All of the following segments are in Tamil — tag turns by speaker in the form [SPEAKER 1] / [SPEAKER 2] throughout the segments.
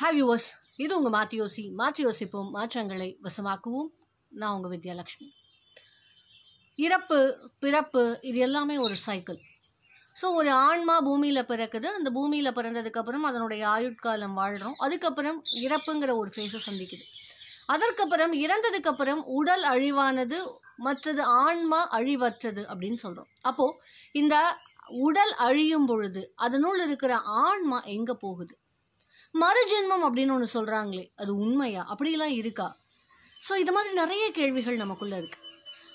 [SPEAKER 1] ஹாவ் யூவர்ஸ் இது உங்கள் மாற்றியோசி மாற்றி யோசிப்போம் மாற்றங்களை வசமாக்குவோம். நான் உங்கள் வித்யாலக்ஷ்மி. இறப்பு பிறப்பு இது எல்லாமே ஒரு சைக்கிள் ஸோ ஒரு ஆன்மா பூமியில் பிறக்குது. அந்த பூமியில் பிறந்ததுக்கப்புறம் அதனுடைய ஆயுட்காலம் வாழ்கிறோம் அதுக்கப்புறம் இறப்புங்கிற ஒரு ஃபேஸை சந்திக்குது. அதற்கப்புறம் இறந்ததுக்கப்புறம் உடல் அழிவானது மற்றது ஆன்மா அழிவற்றது அப்படின்னு சொல்கிறோம் அப்போது இந்த உடல் அழியும் பொழுது அதனுள் இருக்கிற ஆன்மா எங்கே போகுது? மறுஜென்மம் அப்படின்னு ஒன்று சொல்கிறாங்களே அது உண்மையா? அப்படிலாம் இருக்கா? ஸோ இது மாதிரி நிறைய கேள்விகள் நமக்குள்ளே இருக்கு.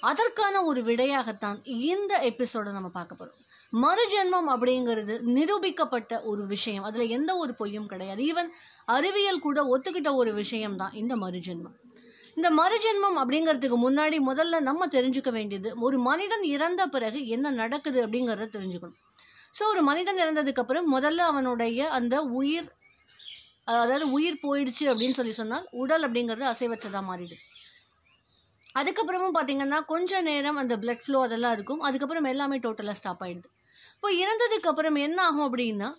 [SPEAKER 1] அதற்கான ஒரு விடையாகத்தான் இந்த எபிசோடை நம்ம பார்க்க போகிறோம் மறுஜென்மம் அப்படிங்கிறது நிரூபிக்கப்பட்ட ஒரு விஷயம். அதில் எந்த ஒரு பொய்யும் கிடையாது. ஈவன் அறிவியல் கூட ஒத்துக்கிட்ட ஒரு விஷயம் தான் இந்த மறுஜென்மம். இந்த மறுஜென்மம் அப்படிங்கிறதுக்கு முன்னாடி முதல்ல நம்ம தெரிஞ்சுக்க வேண்டியது ஒரு மனிதன் இறந்த பிறகு என்ன நடக்குது அப்படிங்கிறத தெரிஞ்சுக்கணும். ஸோ ஒரு மனிதன் இறந்ததுக்கு அப்புறம் முதல்ல அவனுடைய அந்த உயிர் அதாவது உயிர் போயிடுச்சு அப்படின்னு சொல்லி சொன்னால் உடல் அப்படிங்கிறது அசைவற்றதாக மாறிடுது அதுக்கப்புறமும் பார்த்திங்கன்னா கொஞ்ச நேரம் அந்த பிளட் ஃப்ளோ அதெல்லாம் இருக்கும். அதுக்கப்புறம் எல்லாமே டோட்டலாக ஸ்டாப் ஆகிடுது இப்போ இறந்ததுக்கு அப்புறம் என்ன ஆகும் அப்படின்னா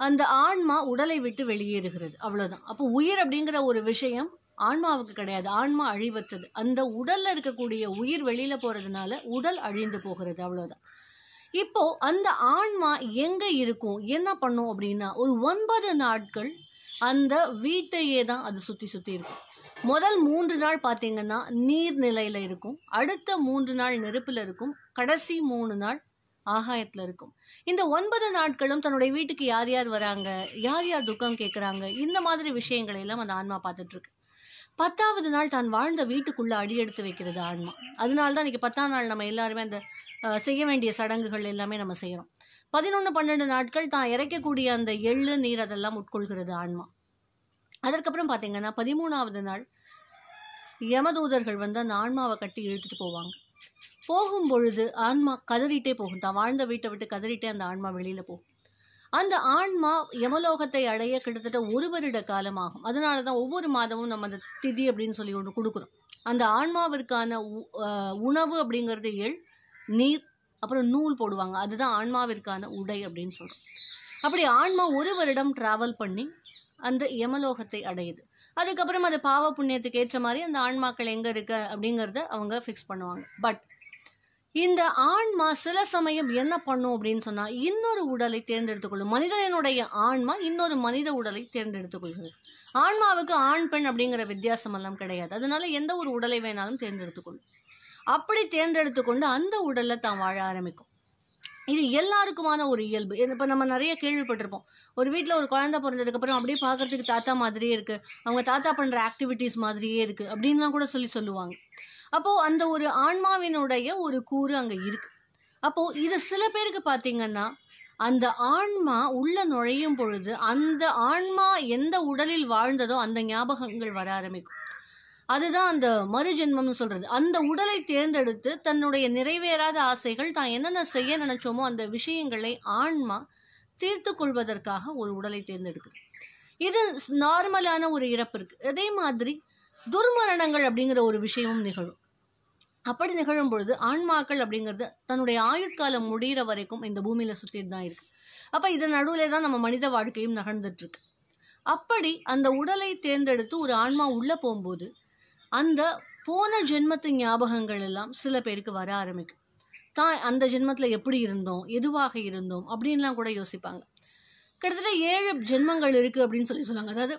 [SPEAKER 1] அந்த ஆன்மா உடலை விட்டு வெளியேறுகிறது. அவ்வளோதான் அப்போ உயிர் அப்படிங்கிற ஒரு விஷயம் ஆன்மாவுக்கு கிடையாது. ஆன்மா அழிவற்றது. அந்த உடலில் இருக்கக்கூடிய உயிர் வெளியில் போகிறதுனால உடல் அழிந்து போகிறது. அவ்வளோதான் இப்போ அந்த ஆன்மா எங்கே இருக்கும்? என்ன பண்ணும் அப்படின்னா ஒரு ஒன்பது நாட்கள் அந்த வீட்டையே தான் அது சுற்றி சுற்றி இருக்கும். முதல் மூன்று நாள் பார்த்தீங்கன்னா நீர் நிலையில் இருக்கும். அடுத்த மூன்று நாள் நெருப்பில் இருக்கும். கடைசி மூணு நாள் ஆகாயத்தில் இருக்கும். இந்த ஒன்பது நாட்களும் தன்னுடைய வீட்டுக்கு யார் யார் வராங்க? யார் யார் துக்கம் கேட்குறாங்க இந்த மாதிரி விஷயங்களை எல்லாம் அந்த ஆன்மா பார்த்துட்ருக்கு. பத்தாவது நாள் தான் வாழ்ந்த வீட்டுக்குள்ள அடியெடுத்து வைக்கிறது ஆன்மா. அதனால தான் இன்றைக்கி பத்தாம் நாள் நம்ம எல்லாருமே அந்த செய்ய வேண்டிய சடங்குகள் எல்லாமே நம்ம செய்கிறோம் பதினொன்று பன்னெண்டு நாட்கள் தான் இறைக்கக்கூடிய அந்த எள்ளு நீர் அதெல்லாம் உட்கொள்கிறது ஆன்மா. அதற்கப்புறம் பார்த்தீங்கன்னா பதிமூணாவது நாள் யமதூதர்கள் வந்து அந்த ஆன்மாவை கட்டி இழுத்துட்டு போவாங்க. போகும் பொழுது ஆன்மா கதறிட்டே போகும். தான் வாழ்ந்த வீட்டை விட்டு கதறிட்டே அந்த ஆன்மா வெளியில் போகும். அந்த ஆன்மா யமலோகத்தை அடைய கிட்டத்தட்ட ஒரு வருட காலமாகும் அதனால தான் ஒவ்வொரு மாதமும் நம்ம அந்த திதி அப்படின்னு சொல்லி ஒன்று கொடுக்குறோம். அந்த ஆன்மாவிற்கான உ- உணவு அப்படிங்கிறது எள் நீர் அப்புறம் நூல் போடுவாங்க. அதுதான் ஆன்மாவிற்கான உடை அப்படின்னு சொல்கிறோம் அப்படி ஆன்மா ஒரு வருடம் ட்ராவல் பண்ணி அந்த யமலோகத்தை அடையுது. அதுக்கப்புறம் அது பாவ புண்ணியத்துக்கு ஏற்ற மாதிரி அந்த ஆன்மாக்கள் எங்கே இருக்க அப்படிங்கிறத அவங்க ஃபிக்ஸ் பண்ணுவாங்க. பட் இந்த ஆன்மா சில சமயம் என்ன பண்ணும் அப்படின்னு சொன்னால் இன்னொரு உடலை தேர்ந்தெடுத்துக்கொள்ளும். மனிதனுடைய ஆன்மா இன்னொரு மனித உடலை தேர்ந்தெடுத்துக்கொள்கிறது. ஆன்மாவுக்கு ஆண் பெண் அப்படிங்கிற வித்தியாசம் எல்லாம் கிடையாது. அதனால எந்த ஒரு உடலை வேணாலும் தேர்ந்தெடுத்துக்கொள்ளும். அப்படி தேர்ந்தெடுத்து கொண்டு அந்த உடலில் தான் வாழ ஆரம்பிக்கும். இது எல்லாருக்குமான ஒரு இயல்பு. இப்போ நம்ம நிறைய கேள்விப்பட்டிருப்போம். ஒரு வீட்டில் ஒரு குழந்தை பிறந்ததுக்கப்புறம் அப்படியே பார்க்குறதுக்கு தாத்தா மாதிரியே இருக்குது அவங்க தாத்தா பண்ணுற ஆக்டிவிட்டீஸ் மாதிரியே இருக்கு அப்படின்லாம் கூட சொல்லி சொல்லுவாங்க. அப்போது அந்த ஒரு ஆன்மாவினுடைய ஒரு கூறு அங்கே இருக்குது அப்போது இது சில பேருக்கு பார்த்தீங்கன்னா அந்த ஆன்மா உள்ள நுழையும் பொழுது அந்த ஆன்மா எந்த உடலில் வாழ்ந்ததோ அந்த ஞாபகங்கள் வர ஆரம்பிக்கும். அதுதான் அந்த மறுஜென்மம்னு சொல்றது. அந்த உடலை தேர்ந்தெடுத்து தன்னுடைய நிறைவேறாத ஆசைகள் தான் என்னென்ன செய்ய நினைச்சோமோ அந்த விஷயங்களை ஆன்மா தீர்த்து கொள்வதற்காக ஒரு உடலை தேர்ந்தெடுக்குது. இது நார்மலான ஒரு இறப்பு இருக்கு. அதே மாதிரி துர்மரணங்கள் அப்படிங்கிற ஒரு விஷயமும் நிகழும். அப்படி நிகழும் பொழுது ஆன்மாக்கள் அப்படிங்கிறது தன்னுடைய ஆயுட்காலம் முடிகிற வரைக்கும் இந்த பூமியில சுத்திட்டு தான் இருக்கு. அப்ப இதன் நடுவில் தான் நம்ம மனித வாழ்க்கையும் நகர்ந்துட்டு இருக்கு. அப்படி அந்த உடலை தேர்ந்தெடுத்து ஒரு ஆன்மா உள்ள போகும்போது அந்த போன ஜென்மத்து ஞாபகங்கள் எல்லாம் சில பேருக்கு வர ஆரம்பிக்கும் தான் அந்த ஜென்மத்தில் எப்படி இருந்தோம் எதுவாக இருந்தோம் அப்படின்லாம் கூட யோசிப்பாங்க. கிட்டத்தட்ட ஏழு ஜென்மங்கள் இருக்குது அப்படின்னு சொல்லி சொன்னாங்க. அதாவது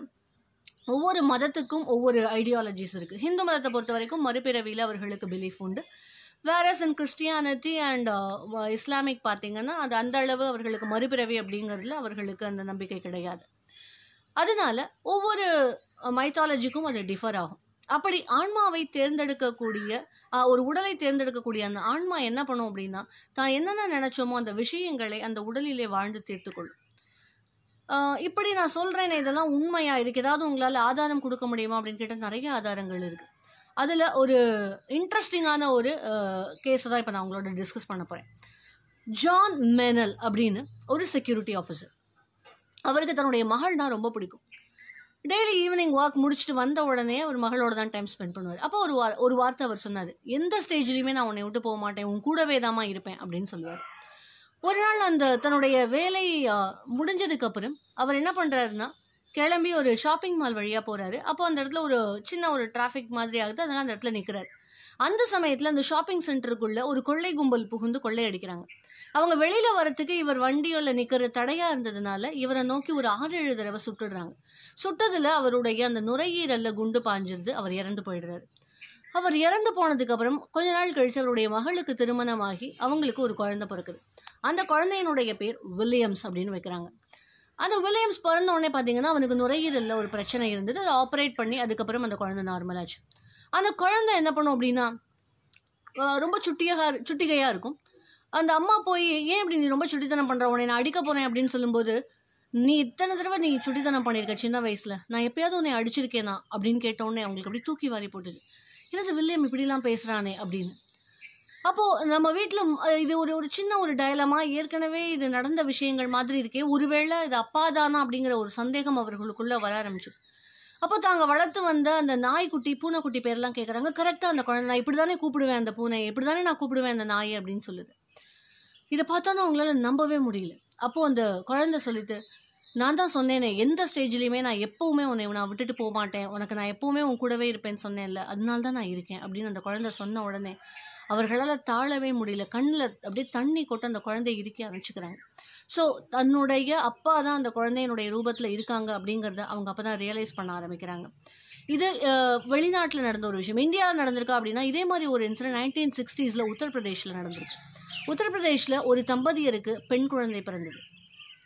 [SPEAKER 1] ஒவ்வொரு மதத்துக்கும் ஒவ்வொரு ஐடியாலஜிஸ் இருக்குது ஹிந்து மதத்தை பொறுத்த வரைக்கும் மறுபிறவியில் அவர்களுக்கு பிலீஃப் உண்டு. Whereas in Christianity and Islamic பார்த்தீங்கன்னா அது அந்த அளவு அவர்களுக்கு மறுபிறவி அப்படிங்கிறதுல அவர்களுக்கு அந்த நம்பிக்கை கிடையாது. அதனால ஒவ்வொரு மைத்தாலஜிக்கும் அது டிஃபர் ஆகும். அப்படி ஆன்மாவை தேர்ந்தெடுக்கக்கூடிய ஒரு உடலை தேர்ந்தெடுக்கக்கூடிய அந்த ஆன்மா என்ன பண்ணும் அப்படின்னா தான் என்னென்ன நினைச்சோமோ அந்த விஷயங்களை அந்த உடலிலே வாழ்ந்து தீர்த்துக்கொள்ளும். இப்படி நான் சொல்கிறேன் இதெல்லாம் உண்மையாக இதுக்கு ஏதாவது உங்களால் ஆதாரம் கொடுக்க முடியுமா அப்படின்னு கேட்டால் நிறைய ஆதாரங்கள் இருக்குது அதில் ஒரு இன்ட்ரெஸ்டிங்கான ஒரு கேஸை தான் இப்போ நான் உங்களோட டிஸ்கஸ் பண்ண போகிறேன் ஜான் மெனல் அப்படின்னு ஒரு செக்யூரிட்டி ஆஃபீஸர் அவருக்கு தன்னுடைய மகள்னா ரொம்ப பிடிக்கும். டெய்லி ஈவினிங் வாக் முடிச்சுட்டு வந்த உடனே அவர் மகளோட தான் டைம் ஸ்பெண்ட் பண்ணுவார். அப்போ ஒரு வார ஒரு வார்த்தை அவர் சொன்னார். எந்த ஸ்டேஜ்லையுமே நான் உன்னை விட்டு போக மாட்டேன். உன் கூடவே தாமா இருப்பேன் அப்படின்னு சொல்லுவார். ஒரு நாள் அந்த தன்னுடைய வேலை முடிஞ்சதுக்கப்புறம் அவர் என்ன பண்ணுறாருன்னா கிளம்பி ஒரு ஷாப்பிங் மால் வழியாக போகிறாரு அப்போ அந்த இடத்துல ஒரு சின்ன ஒரு டிராஃபிக் மாதிரி ஆகுது. அதனால் அந்த இடத்துல நிற்கிறாரு அந்த சமயத்தில் அந்த ஷாப்பிங் சென்டருக்குள்ளே ஒரு கொள்ளை கும்பல் புகுந்து கொள்ளையடிக்கிறாங்க அவங்க வெளியில வரத்துக்கு இவர் வண்டியோல நிக்கிற தடையா இருந்ததுனால இவரை நோக்கி ஒரு ஆறு ஏழு தடவை சுட்டுடுறாங்க. சுட்டதுல அவருடைய அந்த நுரையீரல்ல குண்டு பாஞ்சிருது அவர் இறந்து போயிடுறாரு. அவர் இறந்து போனதுக்கு அப்புறம் கொஞ்ச நாள் கழிச்சு அவருடைய மகளுக்கு திருமணமாகி அவங்களுக்கு ஒரு குழந்தை பிறக்குது. அந்த குழந்தையினுடைய பேர் வில்லியம்ஸ் அப்படின்னு வைக்கிறாங்க. அந்த வில்லியம்ஸ் பிறந்த உடனே பார்த்தீங்கன்னா அவனுக்கு நுரையீரல்ல ஒரு பிரச்சனை இருந்தது. அதை ஆப்ரேட் பண்ணி அதுக்கப்புறம் அந்த குழந்தை நார்மலாச்சு அந்த குழந்தை என்ன பண்ணும் அப்படின்னா ரொம்ப சுட்டியாக சுட்டிகையாக இருக்கும். அந்த அம்மா போய் ஏன் இப்படி நீ ரொம்ப சுட்டித்தனம் பண்ணுற உன்னை நான் அடிக்க போகிறேன் அப்படின்னு சொல்லும்போது நீ இத்தனை தடவை நீ சுட்டித்தனம் பண்ணியிருக்க சின்ன வயசில். நான் எப்பயாவது உன்னை அடிச்சிருக்கேனா? அப்படின்னு கேட்டோடனே அவங்களுக்கு அப்படி தூக்கி வாரி போட்டுது. என்னது வில்லியம் இப்படிலாம் பேசுகிறானே அப்படின்னு. அப்போது நம்ம வீட்டில் இது ஒரு ஒரு சின்ன ஒரு டயலமா ஏற்கனவே இது நடந்த விஷயங்கள் மாதிரி இருக்கே ஒருவேளை இது அப்பா தானா அப்படிங்கிற ஒரு சந்தேகம் அவர்களுக்குள்ளே வர ஆரம்பிச்சு அப்போ தாங்க வளர்த்து வந்த அந்த நாய்க்குட்டி பூனைக்குட்டி பேர்லாம் கேட்குறாங்க கரெக்டாக அந்த குழந்தை நான் இப்படி தானே கூப்பிடுவேன் அந்த பூனை இப்படி தானே நான் கூப்பிடுவேன் அந்த நாயை அப்படின்னு சொல்லுது. இதை பார்த்தோன்னா அவங்களால நம்பவே முடியல. அப்போது அந்த குழந்தை சொல்லிட்டு நான் தான் சொன்னேனே எந்த ஸ்டேஜ்லேயுமே நான் எப்போவுமே உன்னை நான் விட்டுட்டு போக மாட்டேன். உனக்கு நான் எப்போவுமே உன் கூடவே இருப்பேன்னு சொன்னேன்ல. அதனால தான் நான் இருக்கேன். அப்படின்னு அந்த குழந்தை சொன்ன உடனே அவர்களால் தாழவே முடியல. கண்ணில் அப்படியே தண்ணி கொட்டு அந்த குழந்தைய இறுக்கி அணைச்சிக்கிறாங்க ஸோ தன்னுடைய அப்பா தான் அந்த குழந்தையினுடைய ரூபத்தில் இருக்காங்க அப்படிங்கிறத அவங்க அப்போ தான் ரியலைஸ் பண்ண ஆரம்பிக்கிறாங்க. இது வெளிநாட்டில் நடந்த ஒரு விஷயம். இந்தியாவில் நடந்திருக்கா அப்படின்னா இதே மாதிரி ஒரு இன்சிடென்ட் நைன்டீன் சிக்ஸ்டீஸில் உத்தரப்பிரதேஷில் நடந்திருக்கு. உத்தரப்பிரதேஷில் ஒரு தம்பதியருக்கு பெண் குழந்தை பிறந்தது.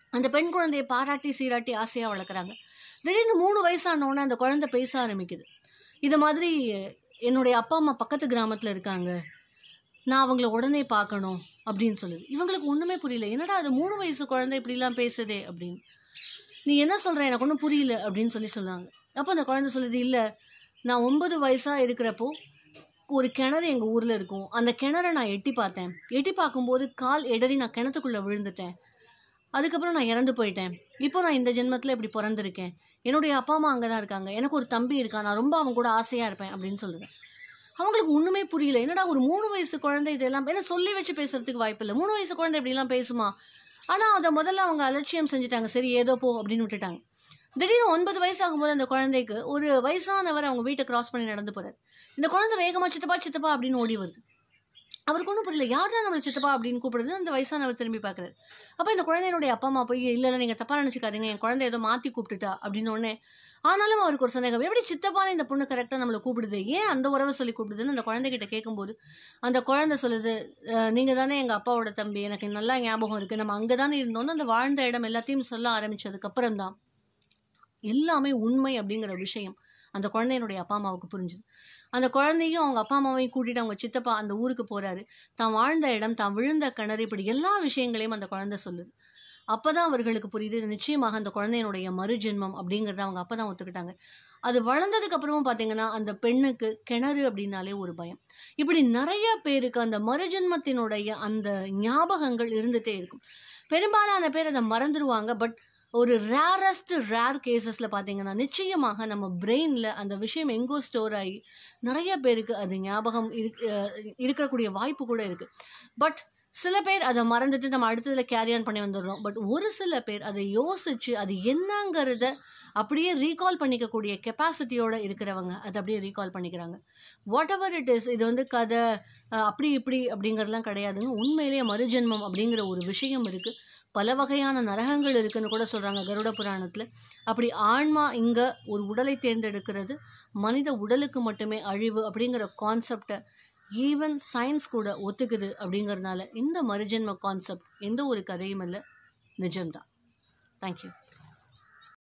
[SPEAKER 1] அந்த பெண் குழந்தையை பாராட்டி சீராட்டி ஆசையாக வளர்க்குறாங்க. திடீர்னு மூணு வயசானோடனே அந்த குழந்தை பேச ஆரம்பிக்குது. இது மாதிரி என்னுடைய அப்பா அம்மா பக்கத்து கிராமத்தில் இருக்காங்க. நான் அவங்கள உடனே பார்க்கணும் அப்படின்னு சொல்லுது. இவங்களுக்கு ஒன்றுமே புரியல. என்னடா அது மூணு வயசு குழந்தை இப்படிலாம் பேசுதே அப்படின்னு. நீ என்ன சொல்கிற எனக்கு ஒன்றும் புரியல அப்படின்னு சொல்லி சொன்னாங்க. அப்போ அந்த குழந்தை சொல்லுது இல்லை நான் ஒன்பது வயசாக இருக்கிறப்போ ஒரு கிணறு எங்கள் ஊரில் இருக்கும். அந்த கிணறை நான் எட்டி பார்த்தேன். எட்டி பார்க்கும்போது கால் இடறி நான் கிணத்துக்குள்ளே விழுந்துட்டேன். அதுக்கப்புறம் நான் இறந்து போயிட்டேன். இப்போ நான் இந்த ஜென்மத்தில் இப்படி பிறந்திருக்கேன். என்னுடைய அப்பா அம்மா அங்கே தான் இருக்காங்க. எனக்கு ஒரு தம்பி இருக்கான் நான் ரொம்ப அவங்க கூட ஆசையாக இருப்பேன் அப்படின்னு சொல்லுவேன். அவங்களுக்கு ஒன்றுமே புரியல. என்னடா ஒரு மூணு வயசு குழந்தை இதெல்லாம் ஏன்னா சொல்லி வச்சு பேசுறதுக்கு வாய்ப்பு இல்லை. மூணு வயசு குழந்தை இப்படிலாம் பேசுமா? ஆனால் அதை முதல்ல அவங்க அலட்சியம் செஞ்சுட்டாங்க. சரி ஏதோ போ அப்படின்னு விட்டுட்டாங்க. திடீர்னு ஒன்பது வயசு ஆகும்போது அந்த குழந்தைக்கு ஒரு வயசானவர் அவங்க வீட்டை கிராஸ் பண்ணி நடந்து போறாரு. இந்த குழந்தை வேகமா சித்தப்பா சித்தப்பா அப்படின்னு ஓடி வருது. அவருக்கு ஒன்றும் புரியல. யார் நம்மளை சித்தப்பா அப்படின்னு கூப்பிடுறது அந்த வயசானவர் திரும்பி பார்க்குறாரு. அப்போ இந்த குழந்தையினுடைய அப்பா அம்மா போய் இல்லை இல்லை நீங்கள் தப்பாக நினச்சிக்காதீங்க. என் குழந்தை ஏதோ மாற்றி கூப்பிட்டுட்டா அப்படின்னு உடனே ஆனாலும் அவருக்கு ஒரு சந்தேகம். எப்படி சித்தப்பான்னு இந்த பொண்ணு கரெக்டாக நம்மளை கூப்பிடுது? ஏன் அந்த உறவை சொல்லி கூப்பிடுதுன்னு அந்த குழந்தைகிட்ட கேட்கும்போது அந்த குழந்தை சொல்லுது நீங்கள் தானே எங்கள் அப்பாவோட தம்பி. எனக்கு நல்லா ஞாபகம் இருக்குது நம்ம அங்கே தானே இருந்தோன்னு அந்த வாழ்ந்த இடம் எல்லாத்தையும் சொல்ல ஆரம்பித்ததுக்கப்புறம் தான் எல்லாமே உண்மை அப்படிங்கிற விஷயம் அந்த குழந்தையினுடைய அப்பா அம்மாவுக்கு புரிஞ்சுது. அந்த குழந்தையும் அவங்க அப்பா அம்மாவையும் கூட்டிட்டு அவங்க சித்தப்பா அந்த ஊருக்கு போறாரு. தான் வாழ்ந்த இடம் தான் விழுந்த கிணறு இப்படி எல்லா விஷயங்களையும் அந்த குழந்தை சொல்லுது. அப்பதான் அவர்களுக்கு புரியுது நிச்சயமாக அந்த குழந்தையினுடைய மறுஜென்மம் அப்படிங்கறத அவங்க அப்பதான் ஒத்துக்கிட்டாங்க. அது வளர்ந்ததுக்கு அப்புறமும் பார்த்தீங்கன்னா அந்த பெண்ணுக்கு கிணறு அப்படின்னாலே ஒரு பயம். இப்படி நிறைய பேருக்கு அந்த மறுஜென்மத்தினுடைய அந்த ஞாபகங்கள் இருந்துட்டே இருக்கும். பெரும்பாலான பேர் அதை மறந்துடுவாங்க பட் ஒரு ரேரஸ்ட் ரேர் கேசஸில் பார்த்தீங்கன்னா நிச்சயமாக நம்ம பிரெயினில் அந்த விஷயம் எங்கோ ஸ்டோர் ஆகி நிறைய பேருக்கு அது ஞாபகம் இருக் இருக்கக்கூடிய வாய்ப்பு கூட இருக்குது பட் சில பேர் அதை மறந்துட்டு நம்ம அடுத்ததில் கேரி ஆன் பண்ணி வந்துடுறோம். பட் ஒரு சில பேர் அதை யோசிச்சு அது என்னங்கிறத அப்படியே ரீகால் பண்ணிக்கக்கூடிய கெப்பாசிட்டியோடு இருக்கிறவங்க அதை அப்படியே ரீகால் பண்ணிக்கிறாங்க. வாட் எவர் இட் இஸ் இது வந்து கதை அப்படி இப்படி அப்படிங்கிறதுலாம் கிடையாதுங்க. உண்மையிலேயே மறுஜென்மம் அப்படிங்கிற ஒரு விஷயம் இருக்குது பல வகையான நரகங்கள் இருக்குன்னு கூட சொல்கிறாங்க கருட புராணத்தில். அப்படி ஆன்மா இங்கே ஒரு உடலை தேர்ந்தெடுக்கிறது மனித உடலுக்கு மட்டுமே அழிவு அப்படிங்கிற கான்செப்டை ஈவன் சயின்ஸ் கூட ஒத்துக்குது அப்படிங்கிறதுனால இந்த மறுஜென்ம கான்செப்ட் எந்த ஒரு கதையும் இல்லை. நிஜம்தான். தேங்க்யூ